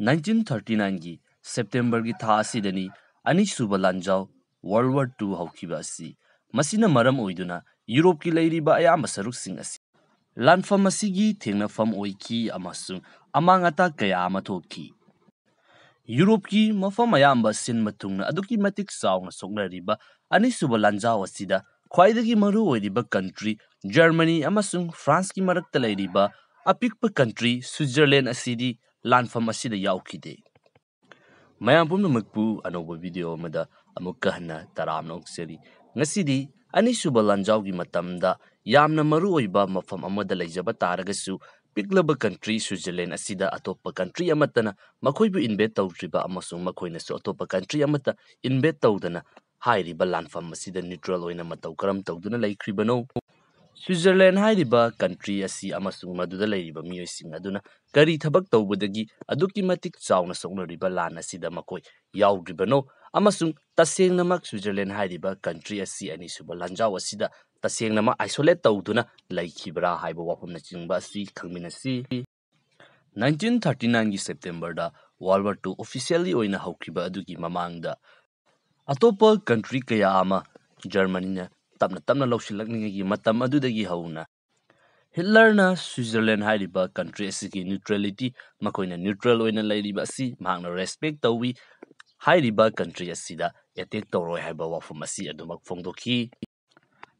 1939ꯒꯤ ꯁꯦꯞꯇꯦꯝꯕꯔꯒꯤ ꯊꯥ ꯑꯁꯤꯗꯅꯤ ꯑꯅꯤꯁꯨꯕ ꯂꯥꯟꯖꯥꯎ world war to ꯍꯧꯈꯤꯕ ꯑꯁꯤ ꯃꯁꯤꯅ ꯃꯔꯝ ꯑꯣꯏꯗꯨꯅ ꯌꯨꯔꯣꯞꯀꯤ ꯂꯩꯔꯤꯕ ꯑꯌꯥꯝꯕ ꯁꯔꯨꯛꯁꯤꯡ ꯑꯁꯤ ꯂꯥꯟꯐꯝ ꯑꯁꯤꯒꯤ ꯊꯦꯡꯅꯐꯝ ꯑꯣꯏꯈꯤ ꯑꯃꯁꯨꯡ ꯑꯃꯥꯡ ꯑꯇꯥ ꯀꯌꯥ ꯑꯃ ꯊꯣꯛꯈꯤ ꯌꯨꯔꯣꯞꯀꯤ ꯃꯐꯝ ꯑꯌꯥꯝꯕ ꯁꯤꯟꯕ ꯊꯨꯡꯅ ꯑꯗꯨꯛꯀꯤ ꯃꯇꯤꯛ ꯆꯥꯎꯅ ꯁꯣꯛꯅꯔꯤꯕ ꯑꯅꯤꯁꯨꯕ ꯂꯥꯟꯖꯥꯎ ꯑꯁꯤꯗ ꯈ꯭ꯋꯥꯏꯗꯒꯤ ꯃꯔꯨ ꯑꯣꯏꯔꯤꯕ ꯀꯟꯇ꯭ꯔꯤ ꯖꯔꯃꯅꯤ ꯑꯃꯁꯨꯡ ꯐ꯭ꯔꯥꯟꯁꯀꯤ ꯃꯔꯛꯇ ꯂꯩꯔꯤꯕ ꯑꯄꯤꯛꯄ ꯀꯟꯇ꯭ꯔꯤ ꯁ꯭ꯋꯤꯠꯖꯔꯂꯦꯟ ꯑꯁꯤꯗꯤ ꯂꯥꯟꯐꯝ ꯑꯁꯤꯗ ꯌꯥꯎꯈꯤꯗꯦ ꯃꯌꯥꯝ ꯄꯨꯝꯅꯃꯛꯄꯨ ꯑꯅꯧꯕ ꯚꯤꯗꯤꯑꯣ ꯑꯃꯗ ꯑꯃꯨꯛꯀ ꯍꯟꯅ ꯇꯔꯥꯝꯅ ꯑꯣꯛꯆꯔꯤ ꯉꯁꯤꯗꯤ ꯑꯅꯤꯁꯨꯕ ꯂꯥꯟꯖꯥꯎꯒꯤ ꯃꯇꯝꯗ ꯌꯥꯝꯅ ꯃꯔꯨꯑꯣꯏꯕ ꯃꯐꯝ ꯑꯃꯗ ꯂꯩꯖꯕ ꯇꯥꯔꯒꯁꯨ ꯄꯤꯛꯂꯕ ꯀꯟꯇ꯭ꯔꯤ ꯁ꯭ꯋꯤꯠꯖꯔꯂꯦꯟ ꯑꯁꯤꯗ ꯑꯇꯣꯞꯄ ꯀꯟꯇ꯭ꯔꯤ ꯑꯃꯠꯇꯅ ꯃꯈꯣꯏꯕꯨ ꯏꯟꯚꯦꯠ ꯇꯧꯗ꯭ꯔꯤꯕ ꯑꯃꯁꯨꯡ ꯃꯈꯣꯏꯅꯁꯨ ꯑꯇꯣꯞꯄ ꯀꯟꯇ꯭ꯔꯤ ꯑꯃꯠꯇ ꯏꯟꯚꯦꯠ ꯇꯧꯗꯅ ꯍꯥꯏꯔꯤꯕ ꯂꯥꯟꯐꯝ ꯑꯁꯤꯗ ꯅ꯭ꯌꯨꯇ꯭ꯔꯦꯜ ꯑꯣꯏꯅ ꯃꯇꯧ ꯀꯔꯝ ꯇꯧꯗꯨꯅ ꯂꯩꯈ꯭ꯔꯤꯕꯅꯣ ꯁ꯭ꯋꯤꯠꯖꯔꯂꯦꯟ ꯍꯥꯏꯔꯤꯕ ꯀꯟꯇ꯭ꯔꯤ ꯑꯁꯤ ꯑꯃꯁꯨꯡ ꯃꯗꯨꯗ ꯂꯩꯔꯤꯕ ꯃꯤꯑꯣꯏꯁꯤꯡ ꯑꯗꯨꯅ ꯀꯔꯤ ꯊꯕꯛ ꯇꯧꯕꯗꯒꯤ ꯑꯗꯨꯛꯀꯤ ꯃꯇꯤꯛ ꯆꯥꯎꯅ ꯁꯣꯛꯅꯔꯤꯕ ꯂꯥꯟ ꯑꯁꯤꯗ ꯃꯈꯣꯏ ꯌꯥꯎꯗ꯭ꯔꯤꯕꯅꯣ ꯑꯃꯁꯨꯡ ꯇꯁꯦꯡꯅꯃꯛ ꯁ꯭ꯋꯤꯠꯖꯔꯂꯦꯟ ꯍꯥꯏꯔꯤꯕ ꯀꯟꯇ꯭ꯔꯤ ꯑꯁꯤ ꯑꯅꯤꯁꯨꯕ ꯂꯥꯟꯖꯥꯎ ꯑꯁꯤꯗ ꯇꯁꯦꯡꯅꯃꯛ ꯑꯥꯏꯁꯣꯂꯦꯠ ꯇꯧꯗꯨꯅ ꯂꯩꯈꯤꯕ꯭ꯔꯥ ꯍꯥꯏꯕ ꯋꯥꯐꯝꯅꯆꯤꯡꯕ ꯑꯁꯤ ꯈꯪꯃꯤꯟꯅꯁꯤ ꯅꯥꯏꯟꯇꯤꯟ ꯊꯥꯔꯇꯤ ꯅꯥꯏꯟꯒꯤ ꯁꯦꯞꯇꯦꯝꯕꯔꯗ ꯋꯥꯔꯜ ꯋꯥꯔ ꯇꯨ ꯑꯣꯐꯤꯁꯤꯌꯦꯜꯂꯤ ꯑꯣꯏꯅ ꯍꯧꯈꯤꯕ ꯑꯗꯨꯒꯤ ꯃꯃꯥꯡꯗ ꯑꯇꯣꯞꯄ ꯀꯟꯇ꯭ꯔꯤ ꯀꯌꯥ ꯑꯃ ꯖꯔꯃꯅꯤꯅ ꯇꯞꯅ ꯇꯞꯅ ꯂꯧꯁꯤꯜꯂꯛꯂꯤꯉꯩꯒꯤ ꯃꯇꯝ ꯑꯗꯨꯗꯒꯤ ꯍꯧꯅ ꯍꯤꯠꯂꯔꯅ ꯁ꯭ꯋꯤꯠꯖꯔꯂꯦꯟ ꯍꯥꯏꯔꯤꯕ ꯀꯟꯇ꯭ꯔꯤ ꯑꯁꯤꯒꯤ ꯅ꯭ꯌꯨꯇ꯭ꯔꯦꯂꯤꯇꯤ ꯃꯈꯣꯏꯅ ꯅ꯭ꯌꯨꯇ꯭ꯔꯦꯜ ꯑꯣꯏꯅ ꯂꯩꯔꯤꯕ ꯑꯁꯤ ꯃꯍꯥꯛꯅ ꯔꯦꯁꯄꯦꯛ ꯇꯧꯋꯤ ꯍꯥꯏꯔꯤꯕ ꯀꯟꯇ꯭ꯔꯤ ꯑꯁꯤꯗ ꯑꯦꯇꯦꯛ ꯇꯧꯔꯣꯏ ꯍꯥꯏꯕ ꯋꯥꯐꯝ ꯑꯁꯤ ꯑꯗꯨꯃꯛ ꯐꯣꯡꯗꯣꯛꯈꯤ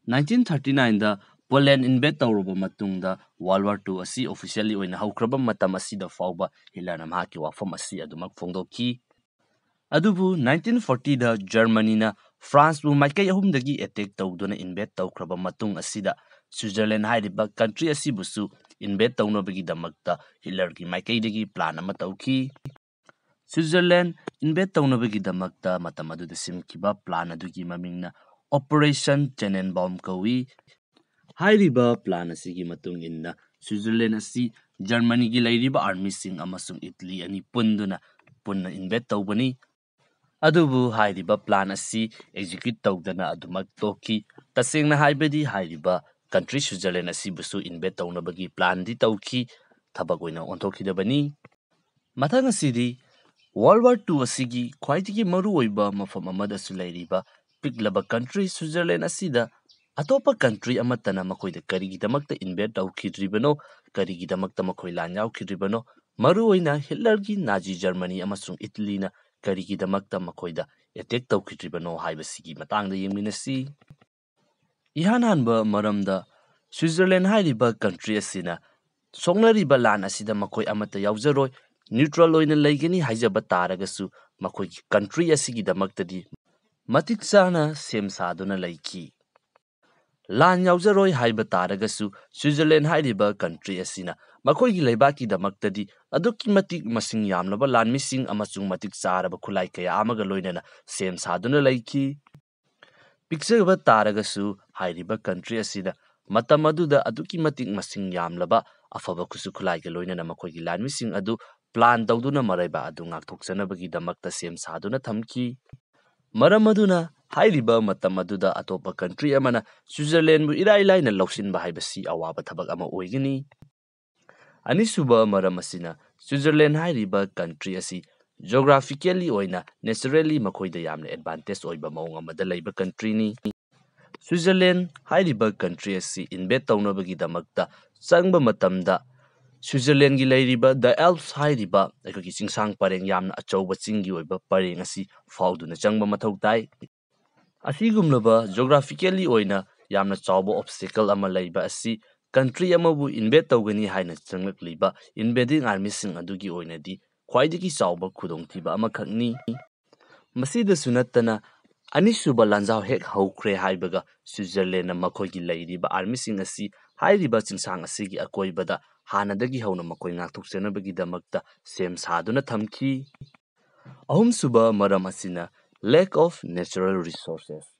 ꯅꯥꯏꯟꯇꯤꯟ ꯊꯥꯔꯇꯤ ꯅꯥꯏꯟꯗ ꯄꯣꯂꯦꯟ ꯏꯟꯚꯦꯠ ꯇꯧꯔꯕ ꯃꯇꯨꯡꯗ ꯋꯥꯔꯜ ꯋꯥꯔ ꯇꯨ ꯑꯁꯤ ꯑꯣꯐꯤꯁꯤꯌꯦꯜꯂꯤ ꯑꯣꯏꯅ ꯍꯧꯈ꯭ꯔꯕ ꯃꯇꯝ ꯑꯁꯤꯗ ꯐꯥꯎꯕ ꯍꯤꯠꯂꯔꯅ ꯃꯍꯥꯛꯀꯤ ꯋꯥꯐꯝ ꯑꯁꯤ ꯑꯗꯨꯃꯛ ꯐꯣꯡꯗꯣꯛꯈꯤ ꯑꯗꯨꯕꯨ ꯅꯥꯏꯟꯇꯤꯟ ꯐꯣꯔꯇꯤꯗ ꯖꯔꯃꯅꯤꯅ ꯐ꯭ꯔꯥꯟꯁꯄꯨ ꯃꯥꯏꯀꯩ ꯑꯍꯨꯝꯗꯒꯤ ꯑꯦꯇꯦꯛ ꯇꯧꯗꯨꯅ ꯏꯟꯚꯦꯠ ꯇꯧꯈ꯭ꯔꯕ ꯃꯇꯨꯡ ꯑꯁꯤꯗ ꯁ꯭ꯋꯤꯠꯖꯔꯂꯦꯟ ꯍꯥꯏꯔꯤꯕ ꯀꯟꯇ꯭ꯔꯤ ꯑꯁꯤꯕꯨꯁꯨ ꯏꯟꯚꯦꯠ ꯇꯧꯅꯕꯒꯤꯗꯃꯛꯇ ꯍꯤꯠꯂꯔꯒꯤ ꯃꯥꯏꯀꯩꯗꯒꯤ ꯄ꯭ꯂꯥꯟ ꯑꯃ ꯇꯧꯈꯤ ꯁ꯭ꯋꯤꯠꯖꯔꯂꯦꯟ ꯏꯟꯚꯦꯠ ꯇꯧꯅꯕꯒꯤꯗꯃꯛꯇ ꯃꯇꯝ ꯑꯗꯨꯗ ꯁꯦꯝꯈꯤꯕ ꯄ꯭ꯂꯥꯟ ꯑꯗꯨꯒꯤ ꯃꯃꯤꯡꯅ ꯑꯣꯄꯔꯦꯁꯟ ꯇꯦꯅꯦꯟꯕꯥꯎꯝ ꯀꯧꯏ ꯍꯥꯏꯔꯤꯕ ꯄ꯭ꯂꯥꯟ ꯑꯁꯤꯒꯤ ꯃꯇꯨꯡ ꯏꯟꯅ ꯁ꯭ꯋꯤꯠꯖꯔꯂꯦꯟ ꯑꯁꯤ ꯖꯔꯃꯅꯤꯒꯤ ꯂꯩꯔꯤꯕ ꯑꯥꯔꯃꯤꯁꯤꯡ ꯑꯃꯁꯨꯡ ꯏꯇꯂꯤ ꯑꯅꯤ ꯄꯨꯟꯗꯨꯅ ꯄꯨꯟꯅ ꯏꯟꯚꯦꯠ ꯇꯧꯕꯅꯤ ꯑꯗꯨꯕꯨ ꯍꯥꯏꯔꯤꯕ ꯄ꯭ꯂꯥꯟ ꯑꯁꯤ ꯑꯦꯛꯖꯤꯀ꯭ꯌꯨꯠ ꯇꯧꯗꯅ ꯑꯗꯨꯃꯛ ꯇꯣꯛꯈꯤ ꯇꯁꯦꯡꯅ ꯍꯥꯏꯕꯗꯤ ꯍꯥꯏꯔꯤꯕ ꯀꯟꯇ꯭ꯔꯤ ꯁ꯭ꯋꯤꯠꯖꯔꯂꯦꯟ ꯑꯁꯤꯕꯨꯁꯨ ꯏꯟꯚꯦꯠ ꯇꯧꯅꯕꯒꯤ ꯄ꯭ꯂꯥꯟꯗꯤ ꯇꯧꯈꯤ ꯊꯕꯛ ꯑꯣꯏꯅ ꯑꯣꯟꯊꯣꯛꯈꯤꯗꯕꯅꯤ ꯃꯊꯪ ꯑꯁꯤꯗꯤ ꯋꯥꯔꯜ ꯋꯥꯔ ꯇꯨ ꯑꯁꯤꯒꯤ ꯈ꯭ꯋꯥꯏꯗꯒꯤ ꯃꯔꯨꯑꯣꯏꯕ ꯃꯐꯝ ꯑꯃꯗꯁꯨ ꯂꯩꯔꯤꯕ ꯄꯤꯛꯂꯕ ꯀꯟꯇ꯭ꯔꯤ ꯁ꯭ꯋꯤꯠꯖꯔꯂꯦꯟ ꯑꯁꯤꯗ ꯑꯇꯣꯞꯄ ꯀꯟꯇ꯭ꯔꯤ ꯑꯃꯠꯇꯅ ꯃꯈꯣꯏꯗ ꯀꯔꯤꯒꯤꯗꯃꯛꯇ ꯏꯟꯚꯦꯠ ꯇꯧꯈꯤꯗ꯭ꯔꯤꯕꯅꯣ ꯀꯔꯤꯒꯤꯗꯃꯛꯇ ꯃꯈꯣꯏ ꯂꯥꯟ ꯌꯥꯎꯈꯤꯗ꯭ꯔꯤꯕꯅꯣ ꯃꯔꯨꯑꯣꯏꯅ ꯍꯤꯠꯂꯔꯒꯤ ꯅꯥꯖꯤ ꯖꯔꯃꯅꯤ ꯑꯃꯁꯨꯡ ꯏꯇꯂꯤꯅ ꯀꯔꯤꯒꯤꯗꯃꯛꯇ ꯃꯈꯣꯏꯗ ꯑꯦꯇꯦꯛ ꯇꯧꯈꯤꯗ꯭ꯔꯤꯕꯅꯣ ꯍꯥꯏꯕꯁꯤꯒꯤ ꯃꯇꯥꯡꯗ ꯌꯦꯡꯃꯤꯟꯅꯁꯤ ꯏꯍꯥꯟ ꯍꯥꯟꯕ ꯃꯔꯝꯗ ꯁ꯭ꯋꯤꯠꯖꯔꯂꯦꯟ ꯍꯥꯏꯔꯤꯕ ꯀꯟꯇ꯭ꯔꯤ ꯑꯁꯤꯅ ꯁꯣꯛꯅꯔꯤꯕ ꯂꯥꯟ ꯑꯁꯤꯗ ꯃꯈꯣꯏ ꯑꯃꯠꯇ ꯌꯥꯎꯖꯔꯣꯏ ꯅ꯭ꯌꯨꯇ꯭ꯔꯦꯜ ꯑꯣꯏꯅ ꯂꯩꯒꯅꯤ ꯍꯥꯏꯖꯕ ꯇꯥꯔꯒꯁꯨ ꯃꯈꯣꯏꯒꯤ ꯀꯟꯇ꯭ꯔꯤ ꯑꯁꯤꯒꯤꯗꯃꯛꯇꯗꯤ ꯃꯇꯤꯛ ꯆꯥꯅ ꯁꯦꯝ ꯁꯥꯗꯨꯅ ꯂꯩꯈꯤ ꯂꯥꯟ ꯌꯥꯎꯖꯔꯣꯏ ꯍꯥꯏꯕ ꯇꯥꯔꯒꯁꯨ ꯁ꯭ꯋꯤꯠꯖꯔꯂꯦꯟ ꯍꯥꯏꯔꯤꯕ ꯀꯟꯇ꯭ꯔꯤ ꯑꯁꯤꯅ ꯃꯈꯣꯏꯒꯤ ꯂꯩꯕꯥꯛꯀꯤꯗꯃꯛꯇꯗꯤ ꯑꯗꯨꯛꯀꯤ ꯃꯇꯤꯛ ꯃꯁꯤꯡ ꯌꯥꯝꯂꯕ ꯂꯥꯟꯃꯤꯁꯤꯡ ꯑꯃꯁꯨꯡ ꯃꯇꯤꯛ ꯆꯥꯔꯕ ꯈꯨꯠꯂꯥꯏ ꯀꯌꯥ ꯑꯃꯒ ꯂꯣꯏꯅꯅ ꯁꯦꯝ ꯁꯥꯗꯨꯅ ꯂꯩꯈꯤ ꯄꯤꯛꯆꯕ ꯇꯥꯔꯒꯁꯨ ꯍꯥꯏꯔꯤꯕ ꯀꯟꯇ꯭ꯔꯤ ꯑꯁꯤꯗ ꯃꯇꯝ ꯑꯗꯨꯗ ꯑꯗꯨꯛꯀꯤ ꯃꯇꯤꯛ ꯃꯁꯤꯡ ꯌꯥꯝꯂꯕ ꯑꯐꯕ ꯈꯨꯠꯁꯨ ꯈꯨꯠꯂꯥꯏꯒ ꯂꯣꯏꯅꯅ ꯃꯈꯣꯏꯒꯤ ꯂꯥꯟꯃꯤꯁꯤꯡ ꯑꯗꯨ ꯄ꯭ꯂꯥꯟ ꯇꯧꯗꯨꯅ ꯃꯔꯩꯕꯥꯛ ꯑꯗꯨ ꯉꯥꯛꯊꯣꯛꯆꯅꯕꯒꯤꯗꯃꯛꯇ ꯁꯦꯝ ꯁꯥꯗꯨꯅ ꯊꯝꯈꯤ ꯃꯔꯝ ꯑꯗꯨꯅ ꯍꯥꯏꯔꯤꯕ ꯃꯇꯝ ꯑꯗꯨꯗ ꯑꯇꯣꯞꯄ ꯀꯟꯇ꯭ꯔꯤ ꯑꯃꯅ ꯁ꯭ꯋꯤꯠꯖꯔꯂꯦꯟꯕꯨ ꯏꯔꯥꯏ ꯂꯥꯏꯅ ꯂꯧꯁꯤꯟꯕ ꯍꯥꯏꯕꯁꯤ ꯑꯋꯥꯕ ꯊꯕꯛ ꯑꯃ ꯑꯣꯏꯒꯅꯤ ꯑꯅꯤꯁꯨꯕ ꯃꯔꯝ ꯑꯁꯤꯅ ꯁ꯭ꯋꯤꯠꯖꯔꯂꯦꯟ ꯍꯥꯏꯔꯤꯕ ꯀꯟꯇ꯭ꯔꯤ ꯑꯁꯤ ꯖꯣꯒ꯭ꯔꯥꯐꯤꯀꯦꯜꯂꯤ ꯑꯣꯏꯅ ꯅꯦꯆꯔꯦꯜꯂꯤ ꯃꯈꯣꯏꯗ ꯌꯥꯝꯅ ꯑꯦꯗꯚꯥꯟꯇꯦꯖ ꯑꯣꯏꯕ ꯃꯑꯣꯡ ꯑꯃꯗ ꯂꯩꯕ ꯀꯟꯇ꯭ꯔꯤꯅꯤ ꯁ꯭ꯋꯤꯠꯖꯔꯂꯦꯟ ꯍꯥꯏꯔꯤꯕ ꯀꯟꯇ꯭ꯔꯤ ꯑꯁꯤ ꯏꯟꯚꯦꯠ ꯇꯧꯅꯕꯒꯤꯗꯃꯛꯇ ꯆꯪꯕ ꯃꯇꯝꯗ ꯁ꯭ꯋꯤꯠꯖꯔꯂꯦꯟꯒꯤ ꯂꯩꯔꯤꯕ ꯗ ꯑꯦꯜꯞꯁ ꯍꯥꯏꯔꯤꯕ ꯑꯩꯈꯣꯏꯒꯤ ꯆꯤꯡꯁꯥꯡ ꯄꯔꯦꯡ ꯌꯥꯝꯅ ꯑꯆꯧꯕ ꯆꯤꯡꯒꯤ ꯑꯣꯏꯕ ꯄꯔꯦꯡ ꯑꯁꯤ ꯐꯥꯎꯗꯨꯅ ꯆꯪꯕ ꯃꯊꯧ ꯇꯥꯏ ꯑꯁꯤꯒꯨꯝꯂꯕ ꯖꯣꯒ꯭ꯔꯥꯐꯤꯀꯦꯜꯂꯤ ꯑꯣꯏꯅ ꯌꯥꯝꯅ ꯆꯥꯎꯕ ꯑꯣꯕꯁꯇꯦꯀꯜ ꯑꯃ ꯂꯩꯕ ꯑꯁꯤ ꯀꯟꯇ꯭ꯔꯤ ꯑꯃꯕꯨ ꯏꯟꯚꯦꯠ ꯇꯧꯒꯅꯤ ꯍꯥꯏꯅ ꯆꯪꯂꯛꯂꯤꯕ ꯏꯟꯚꯦꯗꯤꯡ ꯑꯥꯔꯃꯤꯁꯤꯡ ꯑꯗꯨꯒꯤ ꯑꯣꯏꯅꯗꯤ ꯈ꯭ꯋꯥꯏꯗꯒꯤ ꯆꯥꯎꯕ ꯈꯨꯗꯣꯡꯊꯤꯕ ꯑꯃꯈꯛꯅꯤ ꯃꯁꯤꯗꯁꯨ ꯅꯠꯇꯅ ꯑꯅꯤꯁꯨꯕ ꯂꯥꯟꯖꯥꯎ ꯍꯦꯛ ꯍꯧꯈ꯭ꯔꯦ ꯍꯥꯏꯕꯒ ꯁ꯭ꯋꯤꯠꯖꯔꯂꯦꯟꯅ ꯃꯈꯣꯏꯒꯤ ꯂꯩꯔꯤꯕ ꯑꯥꯔꯃꯤꯁꯤꯡ ꯑꯁꯤ ꯍꯥꯏꯔꯤꯕ ꯆꯤꯡꯁꯥꯡ ꯑꯁꯤꯒꯤ ꯑꯀꯣꯏꯕꯗ ꯍꯥꯟꯅꯗꯒꯤ ꯍꯧꯅ ꯃꯈꯣꯏ ꯉꯥꯛꯊꯣꯛꯆꯅꯕꯒꯤꯗꯃꯛꯇ ꯁꯦꯝ ꯁꯥꯗꯨꯅ ꯊꯝꯈꯤ ꯑꯍꯨꯝꯁꯨꯕ ꯃꯔꯝ ꯑꯁꯤꯅ ꯂꯦꯛ ꯑꯣꯐ ꯅꯦꯆꯔꯦꯜ ꯔꯤꯁꯣꯔꯁꯦꯁ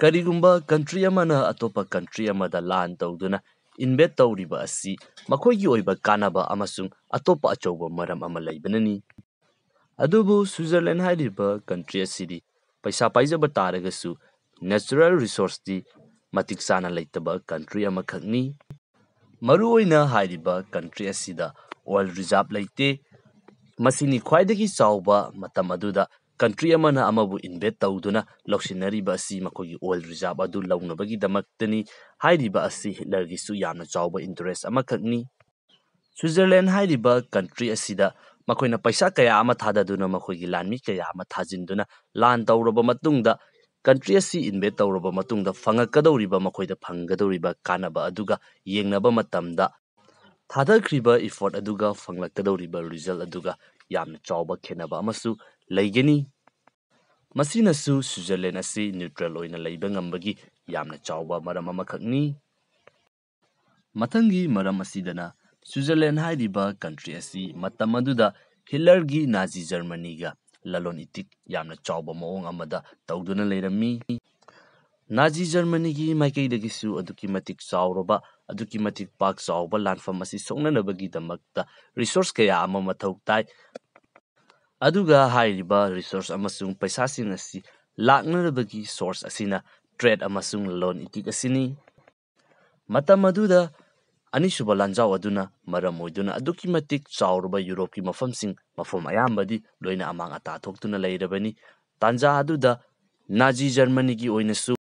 ꯀꯔꯤꯒꯨꯝꯕ ꯀꯟꯇ꯭ꯔꯤ ꯑꯃꯅ ꯑꯇꯣꯞꯄ ꯀꯟꯇ꯭ꯔꯤ ꯑꯃꯗ ꯂꯥꯟ ꯇꯧꯗꯨꯅ ꯏꯟꯚꯦꯠ ꯇꯧꯔꯤꯕ ꯑꯁꯤ ꯃꯈꯣꯏꯒꯤ ꯑꯣꯏꯕ ꯀꯥꯟꯅꯕ ꯑꯃꯁꯨꯡ ꯑꯇꯣꯞꯄ ꯑꯆꯧꯕ ꯃꯔꯝ ꯑꯃ ꯂꯩꯕꯅꯅꯤ ꯑꯗꯨꯕꯨ ꯁ꯭ꯋꯤꯠꯖꯔꯂꯦꯟ ꯍꯥꯏꯔꯤꯕ ꯀꯟꯇ꯭ꯔꯤ ꯑꯁꯤꯗꯤ ꯄꯩꯁꯥ ꯄꯥꯏꯖꯕ ꯇꯥꯔꯒꯁꯨ ꯅꯦꯆꯔꯦꯜ ꯔꯤꯁꯣꯔꯁꯇꯤ ꯃꯇꯤꯛ ꯆꯥꯅ ꯂꯩꯇꯕ ꯀꯟꯇ꯭ꯔꯤ ꯑꯃꯈꯛꯅꯤ ꯃꯔꯨꯑꯣꯏꯅ ꯍꯥꯏꯔꯤꯕ ꯀꯟꯇ꯭ꯔꯤ ꯑꯁꯤꯗ ꯑꯣꯏꯜ ꯔꯤꯖꯥꯔꯚ ꯂꯩꯇꯦ ꯃꯁꯤꯅꯤ ꯈ꯭ꯋꯥꯏꯗꯒꯤ ꯆꯥꯎꯕ ꯃꯇꯝ ꯑꯗꯨꯗ ꯀꯟꯇ꯭ꯔꯤ ꯑꯃꯅ ꯑꯃꯕꯨ ꯏꯟꯚꯦꯠ ꯇꯧꯗꯨꯅ ꯂꯧꯁꯤꯟꯅꯔꯤꯕ ꯑꯁꯤ ꯃꯈꯣꯏꯒꯤ ꯑꯣꯏꯜ ꯔꯤꯖꯥꯔꯕ ꯑꯗꯨ ꯂꯧꯅꯕꯒꯤꯗꯃꯛꯇꯅꯤ ꯍꯥꯏꯔꯤꯕ ꯑꯁꯤ ꯍꯤꯠꯂꯔꯒꯤꯁꯨ ꯌꯥꯝꯅ ꯆꯥꯎꯕ ꯏꯟꯇꯔꯦꯁ ꯑꯃꯈꯛꯅꯤ ꯁ꯭ꯋꯤꯠꯖꯔꯂꯦꯟ ꯍꯥꯏꯔꯤꯕ ꯀꯟꯇ꯭ꯔꯤ ꯑꯁꯤꯗ ꯃꯈꯣꯏꯅ ꯄꯩꯁꯥ ꯀꯌꯥ ꯑꯃ ꯊꯥꯗꯗꯨꯅ ꯃꯈꯣꯏꯒꯤ ꯂꯥꯟꯃꯤ ꯀꯌꯥ ꯑꯃ ꯊꯥꯖꯤꯟꯗꯨꯅ ꯂꯥꯟ ꯇꯧꯔꯕ ꯃꯇꯨꯡꯗ ꯀꯟꯇ꯭ꯔꯤ ꯑꯁꯤ ꯏꯟꯚꯦꯠ ꯇꯧꯔꯕ ꯃꯇꯨꯡꯗ ꯐꯪꯉꯛꯀꯗꯧꯔꯤꯕ ꯃꯈꯣꯏꯗ ꯐꯪꯒꯗꯧꯔꯤꯕ ꯀꯥꯟꯅꯕ ꯑꯗꯨꯒ ꯌꯦꯡꯅꯕ ꯃꯇꯝꯗ ꯊꯥꯗꯈ꯭ꯔꯤꯕ ꯏꯐꯣꯔꯠ ꯑꯗꯨꯒ ꯐꯪꯂꯛꯀꯗꯧꯔꯤꯕ ꯔꯤꯖꯜ ꯑꯗꯨꯒ ꯌꯥꯝꯅ ꯆꯥꯎꯕ ꯈꯦꯠꯅꯕ ꯑꯃꯁꯨ ꯂꯩꯒꯅꯤ ꯃꯁꯤꯅꯁꯨ ꯁ꯭ꯋꯤꯠꯖꯔꯂꯦꯟ ꯑꯁꯤ ꯅ꯭ꯌꯨꯇ꯭ꯔꯦꯜ ꯑꯣꯏꯅ ꯂꯩꯕ ꯉꯝꯕꯒꯤ ꯌꯥꯝꯅ ꯆꯥꯎꯕ ꯃꯔꯝ ꯑꯃꯈꯛꯅꯤ ꯃꯊꯪꯒꯤ ꯃꯔꯝ ꯑꯁꯤꯗꯅ ꯁ꯭ꯋꯤꯠꯖꯔꯂꯦꯟ ꯍꯥꯏꯔꯤꯕ ꯀꯟꯇ꯭ꯔꯤ ꯑꯁꯤ ꯃꯇꯝ ꯑꯗꯨꯗ ꯍꯤꯠꯂꯔꯒꯤ ꯅꯥꯖꯤ ꯖꯔꯃꯅꯤꯒ ꯂꯂꯣꯟ ꯏꯇꯤꯛ ꯌꯥꯝꯅ ꯆꯥꯎꯕ ꯃꯑꯣꯡ ꯑꯃꯗ ꯇꯧꯗꯨꯅ ꯂꯩꯔꯝꯃꯤ ꯅꯥꯖꯤ ꯖꯔꯃꯅꯤꯒꯤ ꯃꯥꯏꯀꯩꯗꯒꯤꯁꯨ ꯑꯗꯨꯛꯀꯤ ꯃꯇꯤꯛ ꯆꯥꯎꯔꯕ ꯑꯗꯨꯛꯀꯤ ꯃꯇꯤꯛ ꯄꯥꯛ ꯆꯥꯎꯕ ꯂꯥꯟꯐꯝ ꯑꯁꯤ ꯁꯣꯛꯅꯅꯕꯒꯤꯗꯃꯛꯇ ꯔꯤꯁꯣꯔꯁ ꯀꯌꯥ ꯑꯃ ꯃꯊꯧ ꯇꯥꯏ ꯑꯗꯨꯒ ꯍꯥꯏꯔꯤꯕ ꯔꯤꯁꯣꯔꯁ ꯑꯃꯁꯨꯡ ꯄꯩꯁꯥꯁꯤꯡ ꯑꯁꯤ ꯂꯥꯛꯅꯅꯕꯒꯤ ꯁꯣꯔꯁ ꯑꯁꯤꯅ ꯇ꯭ꯔꯦꯗ ꯑꯃꯁꯨꯡ ꯂꯂꯣꯟ ꯏꯇꯤꯛ ꯑꯁꯤꯅꯤ ꯃꯇꯝ ꯑꯗꯨꯗ ꯑꯅꯤꯁꯨꯕ ꯂꯥꯟꯖꯥꯎ ꯑꯗꯨꯅ ꯃꯔꯝ ꯑꯣꯏꯗꯨꯅ ꯑꯗꯨꯛꯀꯤ ꯃꯇꯤꯛ ꯆꯥꯎꯔꯕ ꯌꯨꯔꯣꯞꯀꯤ ꯃꯐꯝꯁꯤꯡ ꯃꯐꯝ ꯑꯌꯥꯝꯕꯗꯤ ꯂꯣꯏꯅ ꯑꯃꯥꯡ ꯑꯇꯥ ꯊꯣꯛꯇꯨꯅ ꯂꯩꯔꯕꯅꯤ ꯇꯥꯟꯖꯥ ꯑꯗꯨꯗ ꯅꯥꯖꯤ ꯖꯔꯃꯅꯤꯒꯤ ꯑꯣꯏꯅꯁꯨ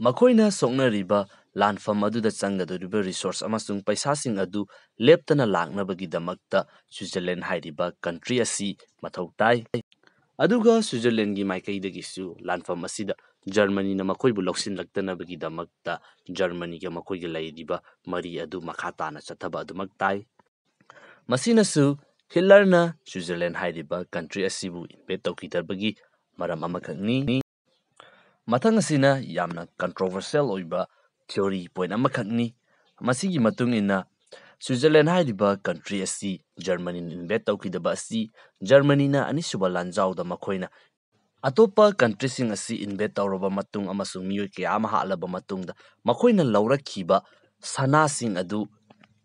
ꯃꯈꯣꯏꯅ ꯁꯣꯛꯅꯔꯤꯕ ꯂꯥꯟꯐꯝ ꯑꯗꯨꯗ ꯆꯪꯒꯗꯧꯔꯤꯕ ꯔꯤꯁꯣꯔꯁ ꯑꯃꯁꯨꯡ ꯄꯩꯁꯥꯁꯤꯡ ꯑꯗꯨ ꯂꯦꯞꯇꯅ ꯂꯥꯛꯅꯕꯒꯤꯗꯃꯛꯇ ꯁ꯭ꯋꯤꯠꯖꯔꯂꯦꯟ ꯍꯥꯏꯔꯤꯕ ꯀꯟꯇ꯭ꯔꯤ ꯑꯁꯤ ꯃꯊꯧ ꯇꯥꯏ ꯑꯗꯨꯒ ꯁ꯭ꯋꯤꯠꯖꯔꯂꯦꯟꯒꯤ ꯃꯥꯏꯀꯩꯗꯒꯤꯁꯨ ꯂꯥꯟꯐꯝ ꯑꯁꯤꯗ ꯖꯔꯃꯅꯤꯅ ꯃꯈꯣꯏꯕꯨ ꯂꯧꯁꯤꯜꯂꯛꯇꯅꯕꯒꯤꯗꯃꯛꯇ ꯖꯔꯃꯅꯤꯒ ꯃꯈꯣꯏꯒ ꯂꯩꯔꯤꯕ ꯃꯔꯤ ꯑꯗꯨ ꯃꯈꯥ ꯇꯥꯅ ꯆꯠꯊꯕ ꯑꯗꯨꯃꯛ ꯇꯥꯏ ꯃꯁꯤꯅꯁꯨ ꯍꯤꯠꯂꯔꯅ ꯁ꯭ꯋꯤꯠꯖꯔꯂꯦꯟ ꯍꯥꯏꯔꯤꯕ ꯀꯟꯇ꯭ꯔꯤ ꯑꯁꯤꯕꯨ ꯏꯟꯚꯦꯠ ꯇꯧꯈꯤꯗꯕꯒꯤ ꯃꯔꯝ ꯑꯃꯈꯛꯅꯤ ꯃꯊꯪ ꯑꯁꯤꯅ ꯌꯥꯝꯅ ꯀꯟꯇ꯭ꯔꯣꯚꯔꯁꯤꯌꯦꯜ ꯑꯣꯏꯕ theory point amakhang ni masigi matung ina Switzerland hai diba country asi Germany in bet tau ki daba asi Germany na ani suba lanjau da makhoina. Atopa country sing asi in bet tau roba matung ama sung miyo ke ama ha alaba matung da makhoina laura ki ba sana sing adu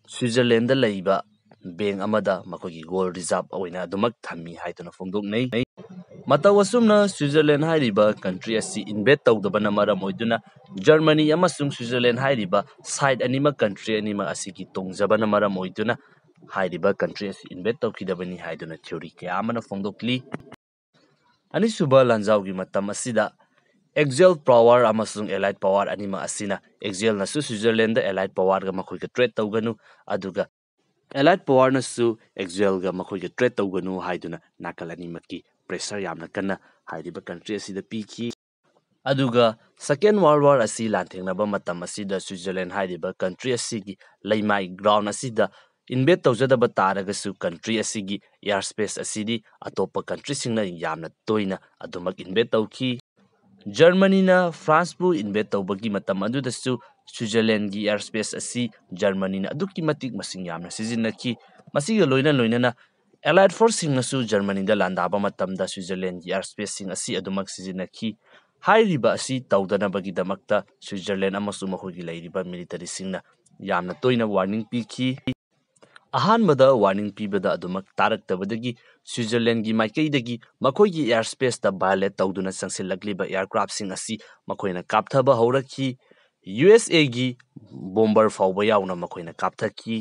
Switzerland da laiba bank amada makhoi gold reserve awina dumak thami hai to na phongdok nei. ꯃꯇꯧ ꯑꯁꯨꯝꯅ Switzerland ꯍꯥꯏꯔꯤꯕ country ꯑꯁꯤ ꯏꯟꯚꯦꯠ ꯇꯧꯗꯕꯅ ꯃꯔꯝ ꯑꯣꯏꯗꯨꯅ ꯖꯔꯃꯅꯤ ꯑꯃꯁꯨꯡ Switzerland ꯍꯥꯏꯔꯤꯕ side ꯑꯅꯤꯃꯛ country ꯑꯅꯤꯃꯛ ꯑꯁꯤꯒꯤ ꯇꯣꯡꯖꯕꯅ ꯃꯔꯝ ꯑꯣꯏꯗꯨꯅ ꯍꯥꯏꯔꯤꯕ ꯀꯟꯇ꯭ꯔꯤ ꯑꯁꯤ ꯏꯟꯚꯦꯠ ꯇꯧꯈꯤꯗꯕꯅꯤ ꯍꯥꯏꯗꯨꯅ ꯊꯤꯑꯣꯔꯤ ꯀꯌꯥ ꯑꯃꯅ ꯐꯣꯡꯗꯣꯛꯂꯤ ꯑꯅꯤꯁꯨꯕ ꯂꯥꯟꯖꯥꯎꯒꯤ ꯃꯇꯝ ꯑꯁꯤꯗ ꯑꯦꯛꯖꯦꯜ ꯄꯥꯋꯔ ꯑꯃꯁꯨꯡ ꯑꯦꯂꯥꯏꯠ ꯄꯥꯋꯔ ꯑꯅꯤꯃꯛ ꯑꯁꯤꯅ ꯑꯦꯛꯖꯦꯜꯅꯁꯨ ꯁ꯭ꯋꯤꯠꯖꯔꯂꯦꯟꯗ ꯑꯦꯂꯥꯏꯠ ꯄꯥꯋꯔꯒ ꯃꯈꯣꯏꯒ ꯇ꯭ꯔꯦꯗ ꯇꯧꯒꯅꯨ ꯑꯗꯨꯒ ꯑꯦꯂꯥꯏꯠ ꯄꯥꯋꯔꯅꯁꯨ ꯑꯦꯛꯖꯦꯜꯒ ꯃꯈꯣꯏꯒ ꯇ꯭ꯔꯦꯗ ꯇꯧꯒꯅꯨ ꯍꯥꯏꯗꯨꯅ ꯅꯥꯀꯜ ꯑꯅꯤꯃꯛꯀꯤ ꯄ꯭ꯔꯦꯁꯔ ꯌꯥꯝꯅ ꯀꯟꯅ ꯍꯥꯏꯔꯤꯕ ꯀꯟꯇ꯭ꯔꯤ ꯑꯁꯤꯗ ꯄꯤꯈꯤ ꯑꯗꯨꯒ ꯁꯦꯀꯦꯟ ꯋꯥꯔꯜ ꯋꯥꯔ ꯑꯁꯤ ꯂꯥꯟꯊꯦꯡꯅꯕ ꯃꯇꯝ ꯑꯁꯤꯗ ꯁ꯭ꯋꯤꯠꯖꯔꯂꯦꯟ ꯍꯥꯏꯔꯤꯕ ꯀꯟꯇ꯭ꯔꯤ ꯑꯁꯤꯒꯤ ꯂꯩꯃꯥꯏ ꯒ꯭ꯔꯥꯎꯟ ꯑꯁꯤꯗ ꯏꯟꯚꯦꯠ ꯇꯧꯖꯗꯕ ꯇꯥꯔꯒꯁꯨ ꯀꯟꯇ꯭ꯔꯤ ꯑꯁꯤꯒꯤ ꯏꯌꯥꯔ ꯁ꯭ꯄꯦꯁ ꯑꯁꯤꯗꯤ ꯑꯇꯣꯞꯄ ꯀꯟꯇ꯭ꯔꯤꯁꯤꯡꯅ ꯌꯥꯝꯅ ꯇꯣꯏꯅ ꯑꯗꯨꯃꯛ ꯏꯟꯚꯦꯠ ꯇꯧꯈꯤ ꯖꯔꯃꯅꯤꯅ ꯐ꯭ꯔꯥꯟꯁꯄꯨ ꯏꯟꯚꯦꯠ ꯇꯧꯕꯒꯤ ꯃꯇꯝ ꯑꯗꯨꯗꯁꯨ ꯁ꯭ꯋꯤꯠꯖꯔꯂꯦꯟꯒꯤ ꯏꯌꯥꯔ ꯁ꯭ꯄꯦꯁ ꯑꯁꯤ ꯖꯔꯃꯅꯤꯅ ꯑꯗꯨꯛꯀꯤ ꯃꯇꯤꯛ ꯃꯁꯤꯡ ꯌꯥꯝꯅ ꯁꯤꯖꯤꯟꯅꯈꯤ ꯃꯁꯤꯒ ꯂꯣꯏꯅ ꯂꯣꯏꯅꯅ ꯑꯦꯂꯥꯏꯠ ꯐꯣꯔꯁꯁꯤꯡꯅꯁꯨ ꯖꯔꯃꯅꯤꯗ ꯂꯥꯟꯗꯥꯕ ꯃꯇꯝꯗ ꯁ꯭ꯋꯤꯠꯖꯔꯂꯦꯟꯒꯤ ꯏꯌꯥꯔ ꯁ꯭ꯄꯦꯁꯁꯤꯡ ꯑꯁꯤ ꯑꯗꯨꯃꯛ ꯁꯤꯖꯤꯟꯅꯈꯤ ꯍꯥꯏꯔꯤꯕ ꯑꯁꯤ ꯇꯧꯗꯅꯕꯒꯤꯗꯃꯛꯇ ꯁ꯭ꯋꯤꯠꯖꯔꯂꯦꯟ ꯑꯃꯁꯨꯡ ꯃꯈꯣꯏꯒꯤ ꯂꯩꯔꯤꯕ ꯃꯤꯂꯤꯇꯔꯤꯁꯤꯡꯅ ꯌꯥꯝꯅ ꯇꯣꯏꯅ ꯋꯥꯔꯅꯤꯡ ꯄꯤꯈꯤ ꯑꯍꯥꯟꯕꯗ ꯋꯥꯔꯅꯤꯡ ꯄꯤꯕꯗ ꯑꯗꯨꯃꯛ ꯇꯥꯔꯛꯇꯕꯗꯒꯤ ꯁ꯭ꯋꯤꯠꯖꯔꯂꯦꯟꯒꯤ ꯃꯥꯏꯀꯩꯗꯒꯤ ꯃꯈꯣꯏꯒꯤ ꯏꯌꯥꯔ ꯁ꯭ꯄꯦꯁꯇ ꯚꯥꯏꯑꯣꯂꯦꯠ ꯇꯧꯗꯨꯅ ꯆꯪꯁꯤꯜꯂꯛꯂꯤꯕ ꯑꯦꯌꯥꯔꯀ꯭ꯔꯥꯐꯁꯤꯡ ꯑꯁꯤ ꯃꯈꯣꯏꯅ ꯀꯥꯞꯊꯕ ꯍꯧꯔꯛꯈꯤ ꯌꯨ ꯑꯦꯁ ꯑꯦꯒꯤ ꯕꯣꯝꯕꯔ ꯐꯥꯎꯕ ꯌꯥꯎꯅ ꯃꯈꯣꯏꯅ ꯀꯥꯞꯊꯈꯤ